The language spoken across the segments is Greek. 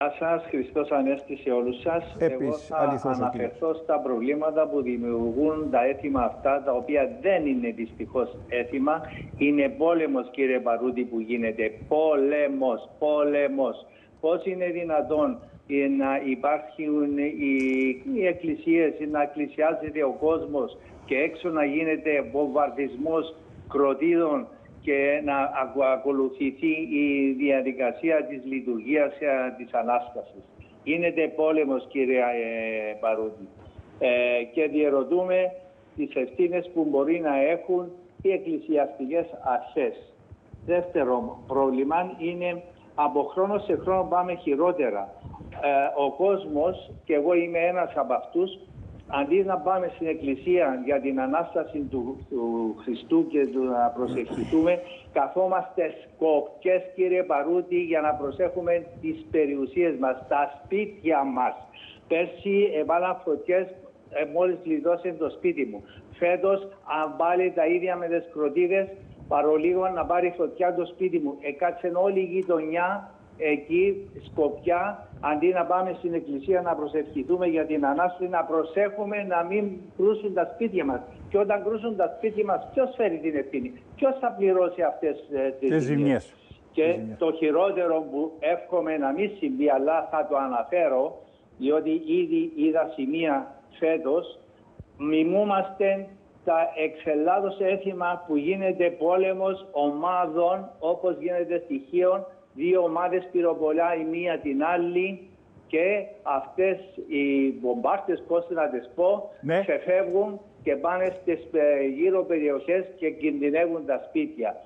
Γεια σας, Χριστός Ανέστη σε όλους σας. Εγώ θα αναφερθώ στα προβλήματα που δημιουργούν τα έθιμα αυτά, τα οποία δεν είναι δυστυχώς έθιμα. Είναι πόλεμος, κύριε Παρούτη, που γίνεται. Πόλεμος, πόλεμος. Πώς είναι δυνατόν να υπάρχουν οι, οι εκκλησίες, να εκκλησιάζεται ο κόσμος και έξω να γίνεται βομβαρδισμός κροτίδων και να ακολουθηθεί η διαδικασία της λειτουργίας ε, της Ανάστασης. Γίνεται πόλεμος κύριε ε, Παρούτη ε, και διερωτούμε τις ευθύνες που μπορεί να έχουν οι εκκλησιαστικές αρχές. Δεύτερο πρόβλημα είναι από χρόνο σε χρόνο πάμε χειρότερα. ο κόσμος, και εγώ είμαι ένας από αυτούς, αντί να πάμε στην Εκκλησία για την Ανάσταση του, του Χριστού και του να προσευχηθούμε, καθόμαστε σκοπιές κύριε Παρούτη για να προσέχουμε τις περιουσίες μας, τα σπίτια μας. Πέρσι έβαλα φωτιές ε, μόλις λιδώσε το σπίτι μου. Φέτος αν βάλει τα ίδια με τις κροτίδες, παρολίγο να πάρει φωτιά το σπίτι μου. Εκάτσε όλη η γειτονιά εκεί Σκοπιά, αντί να πάμε στην εκκλησία να προσευχηθούμε για την Ανάσταση, να προσέχουμε να μην κρούσουν τα σπίτια μας. Και όταν κρούσουν τα σπίτια μας, ποιος φέρει την ευθύνη, ποιος θα πληρώσει αυτές ε, τις ζημιές. Και το χειρότερο που εύχομαι να μην συμβεί, αλλά θα το αναφέρω, διότι ήδη είδα σημεία φέτος, μιμούμαστε τα εξελάδος έθιμα που γίνεται πόλεμος ομάδων όπως γίνεται στοιχείων δύο ομάδες πυροβολά η μία την άλλη και αυτές οι μπομπάρτες, πώς να τις πω, ναι. ξεφεύγουν και πάνε στις ε, γύρω περιοχές και κινδυνεύουν τα σπίτια.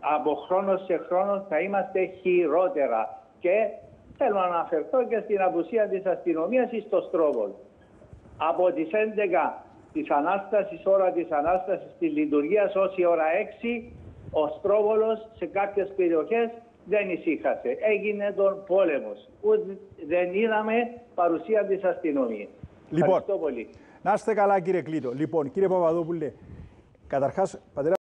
Από χρόνο σε χρόνο θα είμαστε χειρότερα και θέλω να αναφερθώ και στην απουσία της αστυνομίας στο Στρόβολ. Από τις 11 της Ανάστασης, ώρα της Ανάστασης, τη λειτουργία ως η ώρα 6, ο Στρόβολος σε κάποιες περιοχές δεν ησύχασε. Έγινε τον πόλεμος. δεν είδαμε παρουσία της αστυνομίας. Λοιπόν, Ευχαριστώ πολύ. Να είστε καλά κύριε Κλήτο. Λοιπόν, κύριε Παπαδόπουλε, καταρχάς, πατέρα,